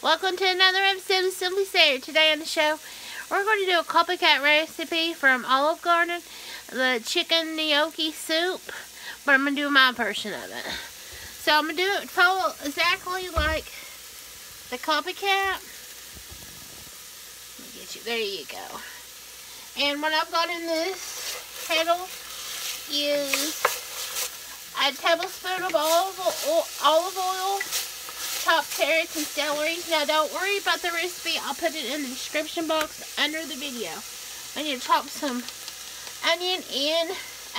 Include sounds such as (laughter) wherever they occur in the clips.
Welcome to another episode of Simply Sara. Today on the show, we're going to do a copycat recipe from Olive Garden, the chicken gnocchi soup, but I'm going to do my version of it. So I'm going to do it follow exactly like the copycat. Let me get you, there you go. And what I've got in this kettle is a tablespoon of olive oil, olive oil chopped carrots and celery. Now don't worry about the recipe. I'll put it in the description box under the video. I need to chop some onion and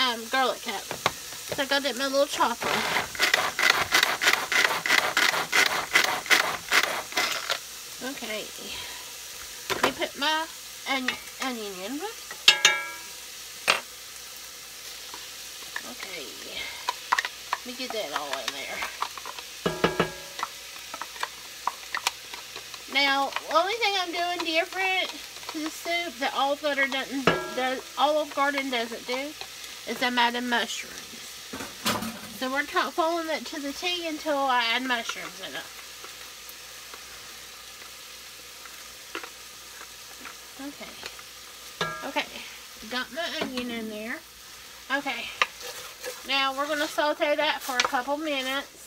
um, garlic up. So I got it in my little chopper. Okay. Let me put my onion, onion in. Okay. Let me get that all in there. Now, the only thing I'm doing different to the soup that Olive Garden doesn't does Olive Garden doesn't do is I'm adding mushrooms. So we're following it to the T until I add mushrooms in it. Okay. Okay. Got my onion in there. Okay. Now we're going to saute that for a couple minutes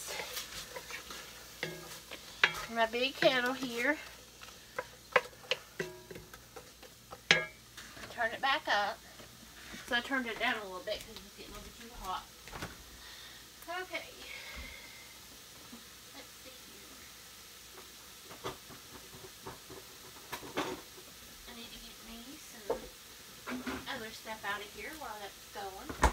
my big kettle here. Turn it back up. So I turned it down a little bit because it's getting a little bit too hot. Okay. I need to get me some other stuff out of here while that's going.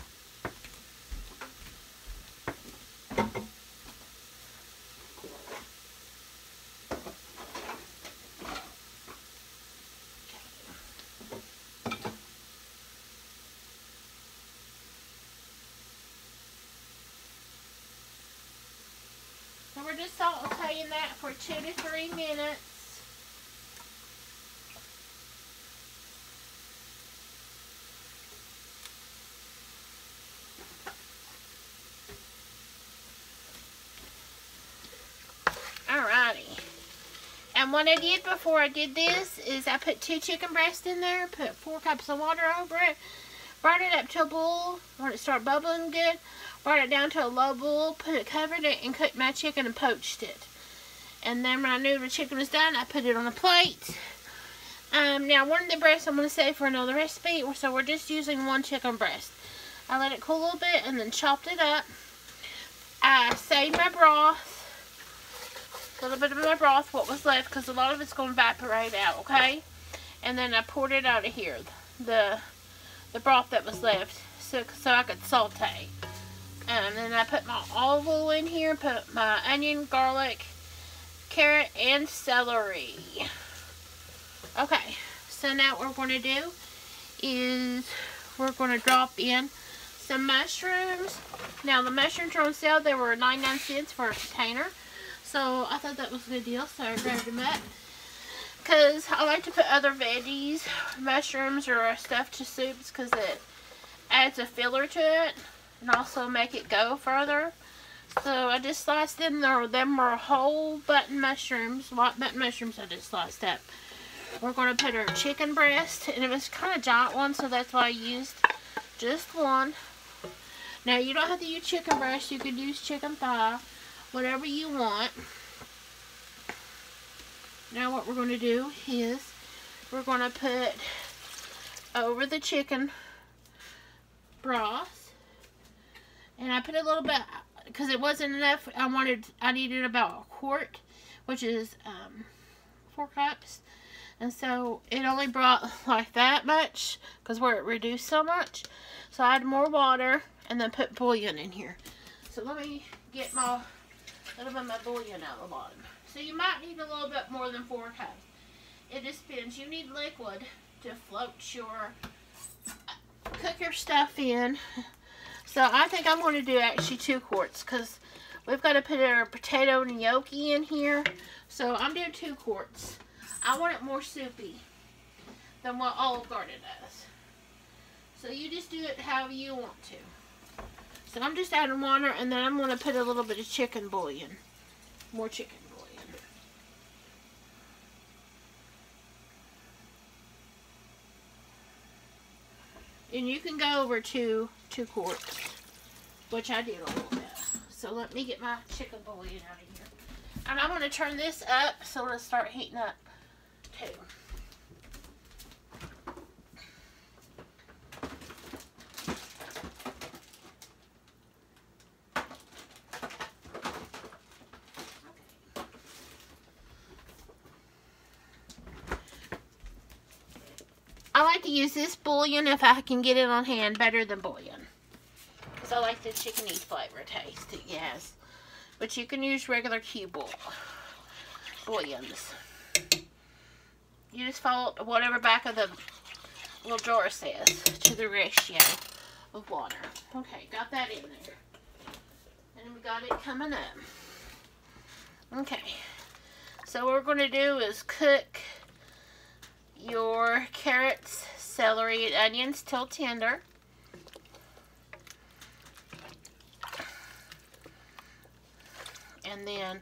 we're just sauteing that for two to three minutes. Alrighty. And what I did before I did this is I put two chicken breasts in there, put four cups of water over it, brought it up to a boil, let it start bubbling good, brought it down to a low boil, put it, covered it, and cooked my chicken and poached it. And then when I knew the chicken was done, I put it on a plate. Um, now, one of the breasts I'm going to save for another recipe, so we're just using one chicken breast. I let it cool a little bit and then chopped it up. I saved my broth, a little bit of my broth, what was left, because a lot of it's going to evaporate out, okay? And then I poured it out of here, the the broth that was left, so, so I could saute. And then I put my olive oil in here, put my onion, garlic, carrot, and celery. Okay, so now what we're going to do is we're going to drop in some mushrooms. Now the mushrooms are on sale. They were 99 cents for a container. So I thought that was a good deal, so I grabbed them up. Because I like to put other veggies, mushrooms, or stuff to soups because it adds a filler to it and also make it go further. So I just sliced them. There, them were whole button mushrooms, white button mushrooms I just sliced up. We're going to put our chicken breast, and it was kind of giant one, so that's why I used just one. Now, you don't have to use chicken breast. You could use chicken thigh, whatever you want. Now, what we're going to do is we're going to put over the chicken broth and I put a little bit, because it wasn't enough, I wanted, I needed about a quart, which is um, four cups. And so it only brought (laughs) like that much, because where it reduced so much. So I had more water, and then put bouillon in here. So let me get my, little bit of my bouillon out of the bottom. So you might need a little bit more than four cups. It just depends. You need liquid to float your, cook your stuff in. So I think I'm going to do actually two quarts because we've got to put our potato gnocchi in here. So I'm doing two quarts. I want it more soupy than what Olive Garden does. So you just do it however you want to. So I'm just adding water and then I'm going to put a little bit of chicken bouillon. More chicken bouillon. And you can go over to two quarts, which I did a little bit. So let me get my chicken bouillon out of here. And I'm going to turn this up so it'll start heating up too. I like to use this bouillon if I can get it on hand better than bouillon. Because I like the chickeny flavor taste it has. But you can use regular cube bouillons. You just follow whatever back of the little jar says to the ratio of water. Okay, got that in there. And we got it coming up. Okay, so what we're going to do is cook your carrots, celery, and onions till tender. And then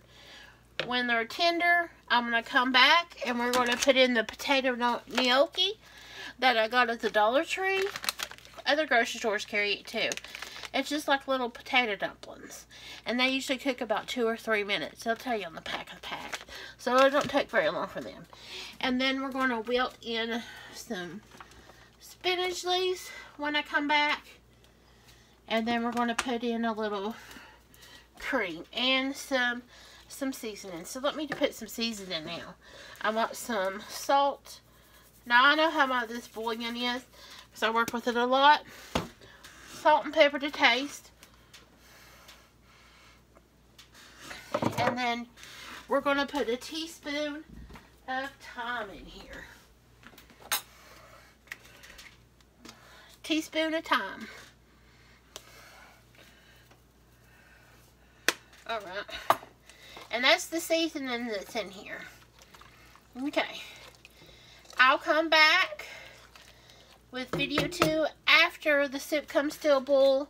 when they're tender, I'm going to come back and we're going to put in the potato gnocchi that I got at the Dollar Tree. Other grocery stores carry it too. It's just like little potato dumplings. And they usually cook about two or three minutes. They'll tell you on the pack of pack. So it don't take very long for them. And then we're going to wilt in some spinach leaves when I come back. And then we're going to put in a little cream and some some seasoning. So let me put some seasoning now. I want some salt. Now I know how much this bouillon is because I work with it a lot. Salt and pepper to taste. And then we're going to put a teaspoon of thyme in here. Teaspoon of thyme. Alright. And that's the seasoning that's in here. Okay. I'll come back with video two after the soup comes to a boil.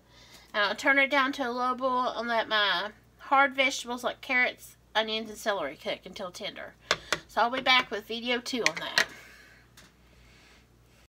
I'll turn it down to a low boil and let my hard vegetables like carrots, onions, and celery cook until tender. So I'll be back with video two on that.